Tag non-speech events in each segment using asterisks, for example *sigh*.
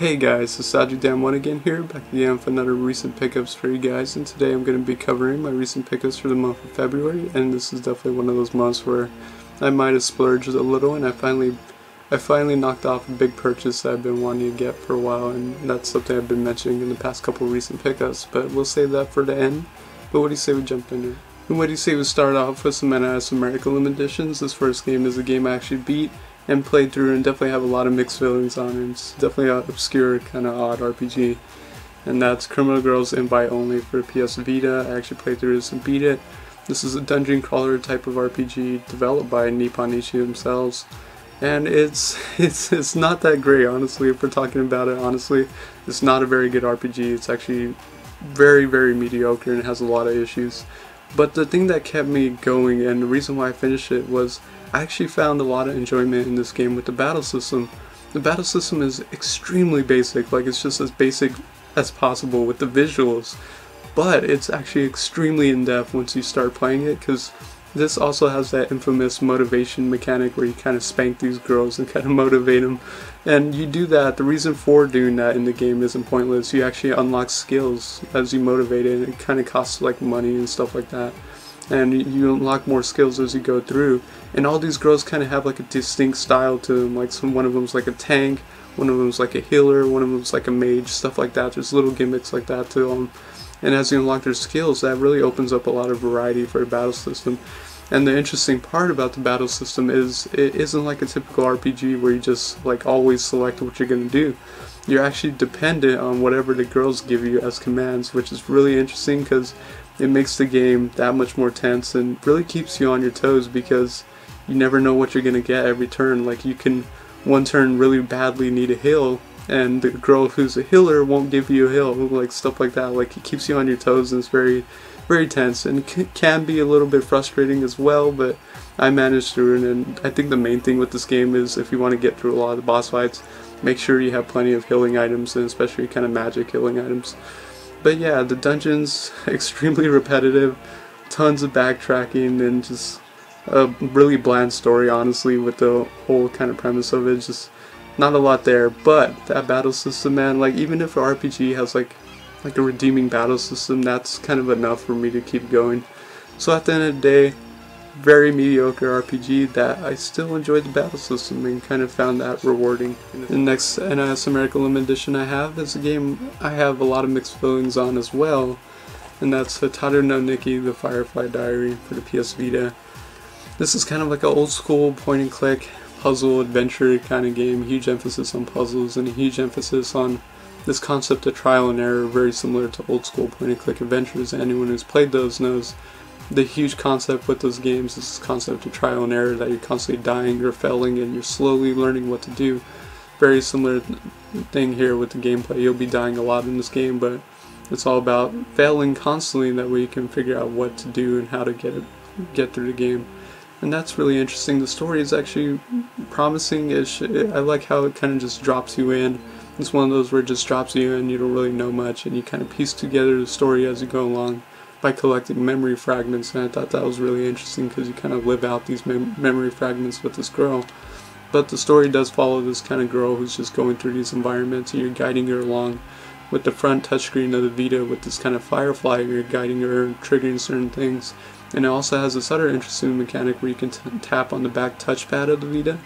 Hey guys, it's NostalgicDan1 again here, back again with another recent pickups for you guys, and today I'm going to be covering my recent pickups for the month of February, and this is definitely one of those months where I might have splurged a little, and I finally I finally knocked off a big purchase that I've been wanting to get for a while, and that's something I've been mentioning in the past couple recent pickups, but we'll save that for the end. But what do you say we jump into And what do you say we start off with some NIS America Limited Editions? This first game is a game I actually beat, and played through and definitely have a lot of mixed feelings on it. It's definitely an obscure, kind of odd RPG. And that's Criminal Girls Invite Only for PS Vita. I actually played through this and beat it. This is a dungeon crawler type of RPG developed by Nippon Ichi themselves. And it's *laughs* it's it's not that great, honestly, if we're talking about it honestly. It's not a very good RPG. It's actually very, very mediocre and has a lot of issues. But the thing that kept me going and the reason why I finished it was I actually found a lot of enjoyment in this game with the battle system. The battle system is extremely basic, like it's just as basic as possible with the visuals, but it's actually extremely in-depth once you start playing it because this also has that infamous motivation mechanic where you kind of spank these girls and *laughs* kind of motivate them. And you do that, the reason for doing that in the game isn't pointless. You actually unlock skills as you motivate it. It kind of costs like money and stuff like that and you unlock more skills as you go through. And all these girls kind of have like a distinct style to them. Like some one of them's like a tank, one of them's like a healer, one of them's like a mage, stuff like that. There's little gimmicks like that to them. And as you unlock their skills, that really opens up a lot of variety for a battle system. And the interesting part about the battle system is it isn't like a typical RPG where you just like always select what you're gonna do. You're actually dependent on whatever the girls give you as commands, which is really interesting because it makes the game that much more tense and really keeps you on your toes because you never know what you're going to get every turn. Like you can one turn really badly need a heal and the girl who's a healer won't give you a heal, like stuff like that. Like it keeps you on your toes and it's very, very tense and can be a little bit frustrating as well, but I managed through it and I think the main thing with this game is if you want to get through a lot of the boss fights, make sure you have plenty of healing items and especially kind of magic healing items. But yeah, the dungeon's *laughs* extremely repetitive, tons of backtracking, and just a really bland story, honestly, with the whole kind of premise of it. Just not a lot there. But that battle system, man, like even if RPG has like like a redeeming battle system, that's kind of enough for me to keep going. So at the end of the day, very mediocre RPG that I still enjoyed the battle system and kind of found that rewarding. The next NIS America Limited Edition I have is a game I have a lot of mixed feelings on as well, and that's Hotaru no Nikki, The Firefly Diary for the PS Vita. This is kind of like an old school point and click puzzle adventure kind of game, huge emphasis on puzzles and a huge emphasis on this concept of trial and error, very similar to old school point and click adventures. Anyone who's played those knows the huge concept with those games is this concept of trial and error that you're constantly dying or failing and you're slowly learning what to do. Very similar thing here with the gameplay. You'll be dying a lot in this game, but it's all about failing constantly. That way you can figure out what to do and how to get it, get through the game. And that's really interesting. The story is actually promising. I like how it kind of just drops you in. It's one of those where it just drops you in. You don't really know much, and you kind of piece together the story as you go along by collecting memory fragments and I thought that was really interesting because you kind of live out these mem memory fragments with this girl. But the story does follow this kind of girl who's just going through these environments and you're guiding her along with the front touchscreen of the Vita with this kind of firefly you're guiding her triggering certain things. And it also has this other interesting mechanic where you can tap on the back touchpad of the Vita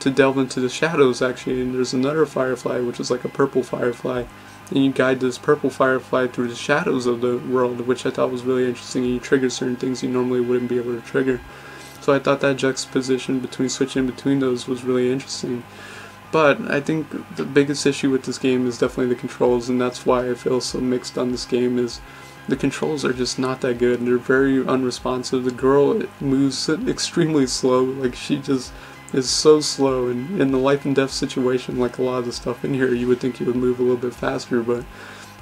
to delve into the shadows actually and there's another firefly which is like a purple firefly and you guide this purple firefly through the shadows of the world, which I thought was really interesting. And you trigger certain things you normally wouldn't be able to trigger. So I thought that juxtaposition between switching between those was really interesting. But I think the biggest issue with this game is definitely the controls, and that's why I feel so mixed on this game. Is the controls are just not that good. They're very unresponsive. The girl moves *laughs* extremely slow. Like she just is so slow and in the life and death situation like a lot of the stuff in here you would think you would move a little bit faster but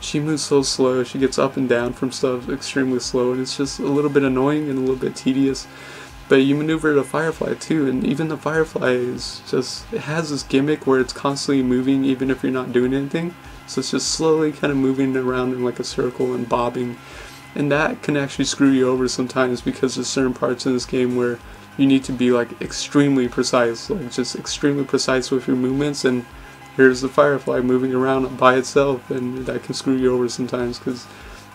she moves so slow. She gets up and down from stuff extremely slow and it's just a little bit annoying and a little bit tedious. But you maneuver the firefly too and even the firefly is just it has this gimmick where it's constantly moving even if you're not doing anything. So it's just slowly kind of moving around in like a circle and bobbing and that can actually screw you over sometimes because there's certain parts in this game where you need to be like extremely precise, like just extremely precise with your movements and here's the Firefly moving around by itself, and that can screw you over sometimes because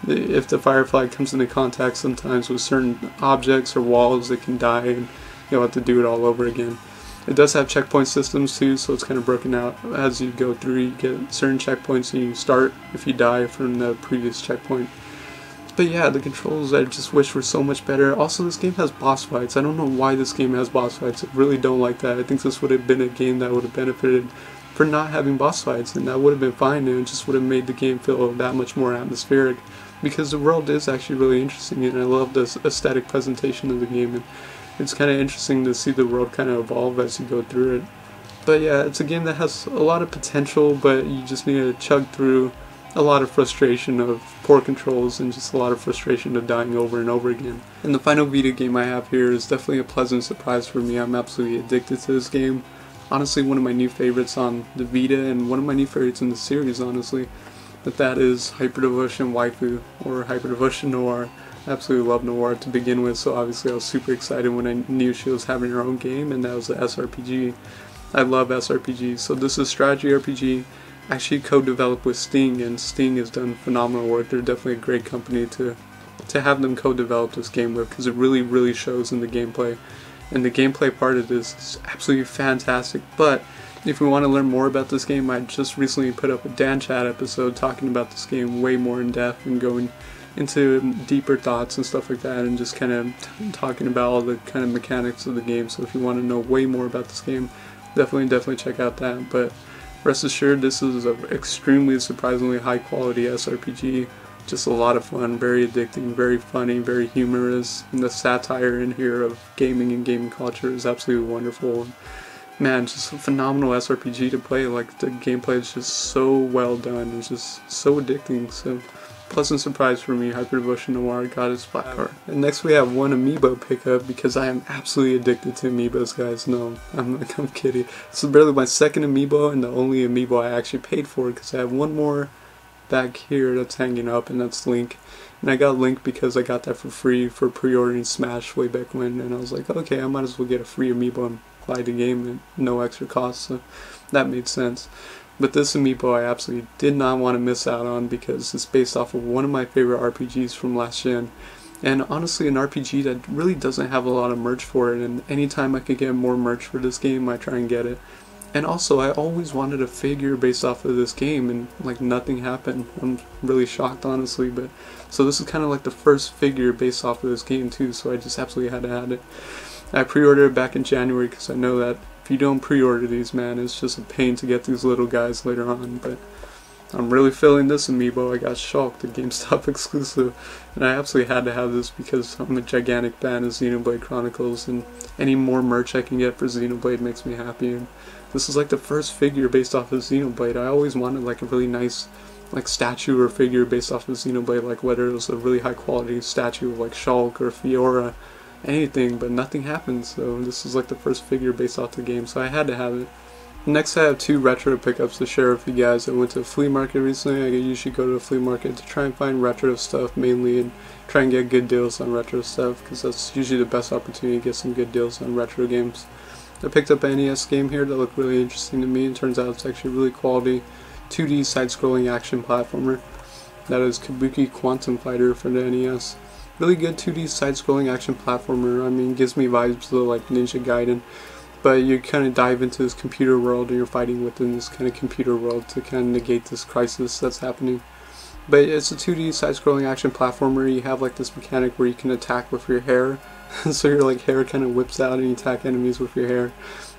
if the Firefly comes into contact sometimes with certain objects or walls, it can die and you'll have to do it all over again. It does have checkpoint systems too, so it's kind of broken out as you go through. You get certain checkpoints and you start if you die from the previous checkpoint. But yeah, the controls I just wish were so much better. Also, this game has boss fights. I don't know why this game has boss fights. I really don't like that. I think this would have been a game that would have benefited for not having boss fights, and that would have been fine, and it just would have made the game feel that much more atmospheric. Because the world is actually really interesting, and I love the aesthetic presentation of the game, and it's kind of interesting to see the world kind of evolve as you go through it. But yeah, it's a game that has a lot of potential, but you just need to chug through a lot of frustration of poor controls and just a lot of frustration of dying over and over again. And the final Vita game I have here is definitely a pleasant surprise for me. I'm absolutely addicted to this game. Honestly, one of my new favorites on the Vita and one of my new favorites in the series, honestly. But that is Hyper Devotion Waifu or Hyperdevotion Noire. I absolutely love Noire to begin with, so obviously I was super excited when I knew she was having her own game, and that was the SRPG. I love SRPGs, so this is strategy RPG actually co-developed with Sting, and Sting has done phenomenal work. They're definitely a great company to to have them co-develop this game with because it really, really shows in the gameplay. And the gameplay part of this is absolutely fantastic. But if we want to learn more about this game, I just recently put up a Dan Chat episode talking about this game way more in depth and going into deeper thoughts and stuff like that and just kind of talking about all the kind of mechanics of the game. So if you want to know way more about this game, definitely, definitely check out that. But Rest assured, this is an extremely surprisingly high quality SRPG. Just a lot of fun, very addicting, very funny, very humorous, and the satire in here of gaming and gaming culture is absolutely wonderful. Man, just a phenomenal SRPG to play. Like the gameplay is just so well done. It's just so addicting. So pleasant surprise for me, Hyperdevotion Noire got his black card. And next we have one amiibo pickup because I am absolutely addicted to amiibos, guys. No, I'm, I'm kidding. This is barely my second amiibo and the only amiibo I actually paid for because I have one more back here that's hanging up and that's Link. And I got Link because I got that for free for pre-ordering Smash way back when and I was like, okay, I might as well get a free amiibo and buy the game at no extra cost, so that made sense. But this amiibo I absolutely did not want to miss out on because it's based off of one of my favorite RPGs from last gen. And honestly, an RPG that really doesn't have a lot of merch for it, and anytime I could get more merch for this game, I try and get it. And also, I always wanted a figure based off of this game, and like nothing happened. I'm really shocked, honestly. But so this is kind of like the first figure based off of this game too. So I just absolutely had to add it. I pre-ordered it back in January because I know that if you don't pre-order these, man, it's just a pain to get these little guys later on, but I'm really feeling this amiibo. I got shocked, the GameStop *laughs* exclusive, and I absolutely had to have this because I'm a gigantic fan of Xenoblade Chronicles, and any more merch I can get for Xenoblade makes me happy. And this is like the first figure based off of Xenoblade. I always wanted like a really nice like statue or figure based off of Xenoblade, like whether it was a really high quality statue of like Shulk or Fiora anything, but nothing happened, so this is like the first figure based off the game, so I had to have it. Next I have two retro pickups to share with you guys. I went to a flea market recently. I usually go to a flea market to try and find retro stuff mainly and try and get good deals on retro stuff because that's usually the best opportunity to get some good deals on retro games. I picked up an NES game here that looked really interesting to me. It turns out it's actually a really quality 2D side-scrolling action platformer. That is Kabuki Quantum Fighter for the NES really good 2D side-scrolling action platformer. I mean, gives me vibes of like Ninja Gaiden, but you kind of dive into this computer world and you're fighting within this kind of computer world to kind of negate this crisis that's happening. But it's a 2D side-scrolling action platformer. You have like this mechanic where you can attack with your hair, *laughs* so your like hair kind of whips out and you attack enemies with your hair.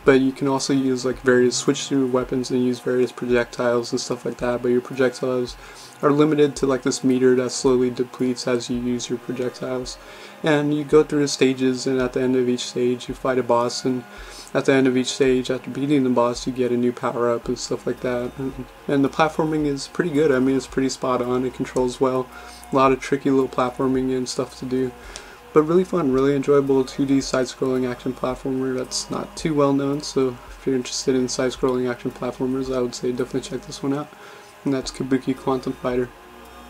But you can also use like various switch through weapons and use various projectiles and stuff like that. But your projectiles are limited to like this meter that slowly depletes as you use your projectiles. And you go through the stages and at the end of each stage you fight a boss and at the end of each stage after beating the boss you get a new power up and stuff like that. And, and the platforming is pretty good. I mean it's pretty spot on. It controls well. A lot of tricky little platforming and stuff to do. But really fun, really enjoyable 2D side-scrolling action platformer that's not too well known, so if you're interested in side-scrolling action platformers, I would say definitely check this one out and that's Kabuki Quantum Fighter.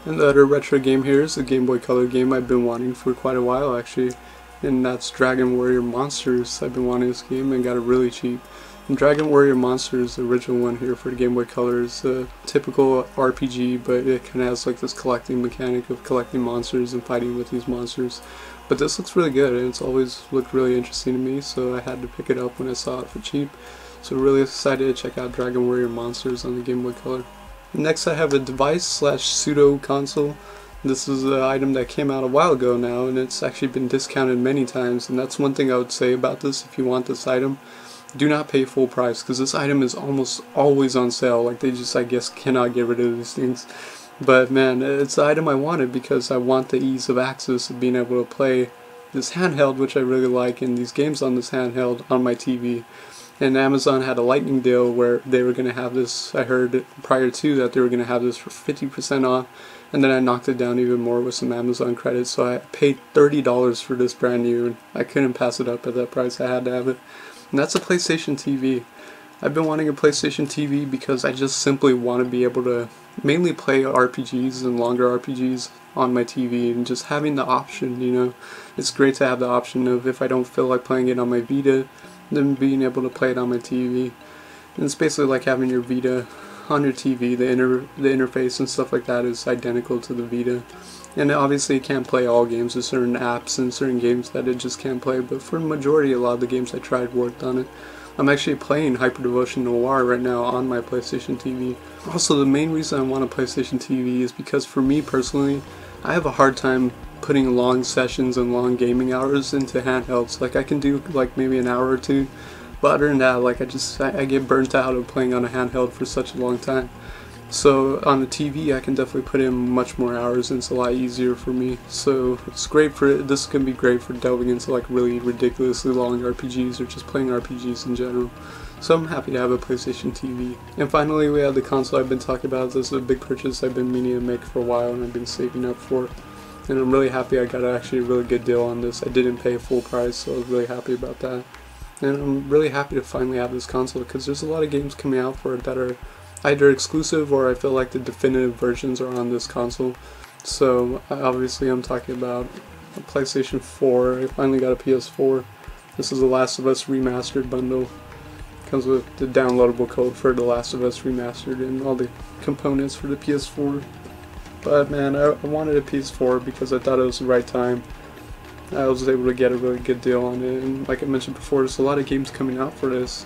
And the other retro game here is a Game Boy Color game I've been wanting for quite a while actually, and that's Dragon Warrior Monsters. I've been wanting this game and got it really cheap. Dragon Warrior Monsters, the original one here for the Game Boy Color, is a typical RPG, but it kind of has like this collecting mechanic of collecting monsters and fighting with these monsters. But this looks really good, and it's always looked really interesting to me, so I had to pick it up when I saw it for cheap. So really excited to check out Dragon Warrior Monsters on the Game Boy Color. Next I have a device slash pseudo console. This is an item that came out a while ago now, and it's actually been discounted many times, and that's one thing I would say about this if you want this item do not pay full price because this item is almost always on sale. Like they just, I guess, cannot get rid of these things. But man, it's the item I wanted because I want the ease of access of being able to play this handheld, which I really like, and these games on this handheld on my TV. And Amazon had a lightning deal where they were going to have this, I heard prior to that they were going to have this for 50% off. And then I knocked it down even more with some Amazon credits. So I paid $30 for this brand new. And I couldn't pass it up at that price. I had to have it and that's a PlayStation TV. I've been wanting a PlayStation TV because I just simply want to be able to mainly play RPGs and longer RPGs on my TV and just having the option, you know. It's great to have the option of if I don't feel like playing it on my Vita, then being able to play it on my TV. And it's basically like having your Vita on your TV. The inter the interface and stuff like that is identical to the Vita. And obviously it can't play all games. There's certain apps and certain games that it just can't play. But for the majority, a lot of the games I tried worked on it. I'm actually playing Hyperdevotion Noire right now on my PlayStation TV. Also, the main reason I want a PlayStation TV is because for me personally, I have a hard time putting long sessions and long gaming hours into handhelds. Like I can do like maybe an hour or two, but other than that, like I just I, I get burnt out of playing on a handheld for such a long time. So on the TV, I can definitely put in much more hours, and it's a lot easier for me. So it's great for this can be great for delving into like really ridiculously long RPGs or just playing RPGs in general. So I'm happy to have a PlayStation TV. And finally, we have the console I've been talking about. This is a big purchase I've been meaning to make for a while, and I've been saving up for. And I'm really happy I got actually a really good deal on this. I didn't pay full price, so I was really happy about that. And I'm really happy to finally have this console because there's a lot of games coming out for it that are either exclusive or I feel like the definitive versions are on this console. So obviously I'm talking about PlayStation 4. I finally got a PS4. This is the Last of Us Remastered bundle. Comes with the downloadable code for The Last of Us Remastered and all the components for the PS4. But man, I, I wanted a PS4 because I thought it was the right time. I was able to get a really good deal on it, and like I mentioned before, there's a lot of games coming out for this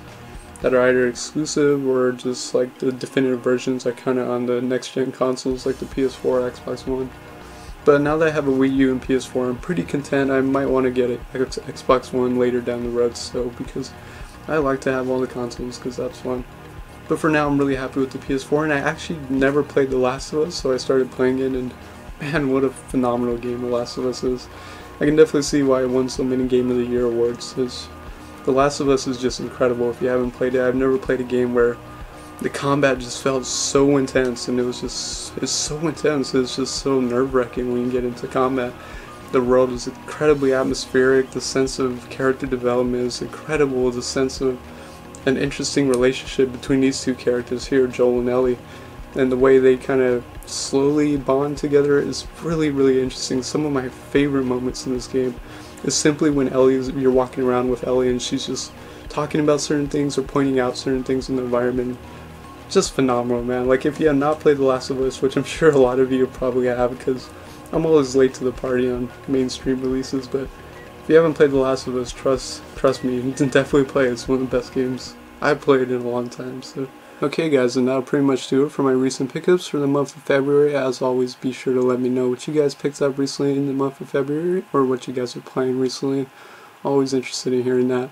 that are either exclusive or just like the definitive versions are kind of on the next gen consoles like the PS4, Xbox One. But now that I have a Wii U and PS4, I'm pretty content. I might want to get an Xbox One later down the road, so because I like to have all the consoles because that's fun. But for now, I'm really happy with the PS4, and I actually never played The Last of Us, so I started playing it, and *laughs* man, what a phenomenal game The Last of Us is. I can definitely see why it won so many Game of the Year awards. It's the Last of Us is just incredible. If you haven't played it, I've never played a game where the combat just felt so intense, and it was just it's so intense. It's just so nerve wracking when you get into combat. The world is incredibly atmospheric. The sense of character development is incredible. The sense of an interesting relationship between these two characters here, Joel and Ellie, and the way they kind of slowly bond together is really, really interesting. Some of my favorite moments in this game is simply when Ellie is, you're walking around with Ellie and she's just talking about certain things or pointing out certain things in the environment. Just phenomenal, man. Like if you have not played The Last of Us, which I'm *laughs* sure a lot of you probably have because I'm always late to the party on mainstream releases, but if you haven't played The Last of Us, trust trust me, you can *laughs* definitely play. It's one of the best games I've played in a long time. So Okay guys, and that'll pretty much do it for my recent pickups for the month of February. As always, be sure to let me know what you guys picked up recently in the month of February, or what you guys are playing recently. Always interested in hearing that.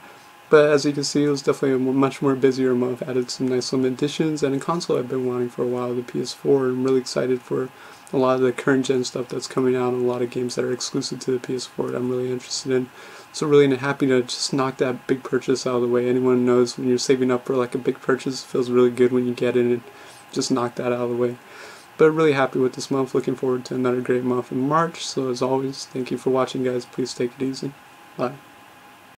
But as you can see, it was definitely a much more busier month. Added some nice limited additions, and a console I've been wanting for a while, the PS4. I'm really excited for a lot of the current gen stuff that's coming out and a lot of games that are exclusive to the PS4 that I'm really interested in. So really happy to just knock that big purchase out of the way. Anyone knows when you're saving up for like a big purchase, feels really good when you get it and just knock that out of the way. But really happy with this month. Looking forward to another great month in March. So as always, thank you for watching guys. Please take it easy. Bye.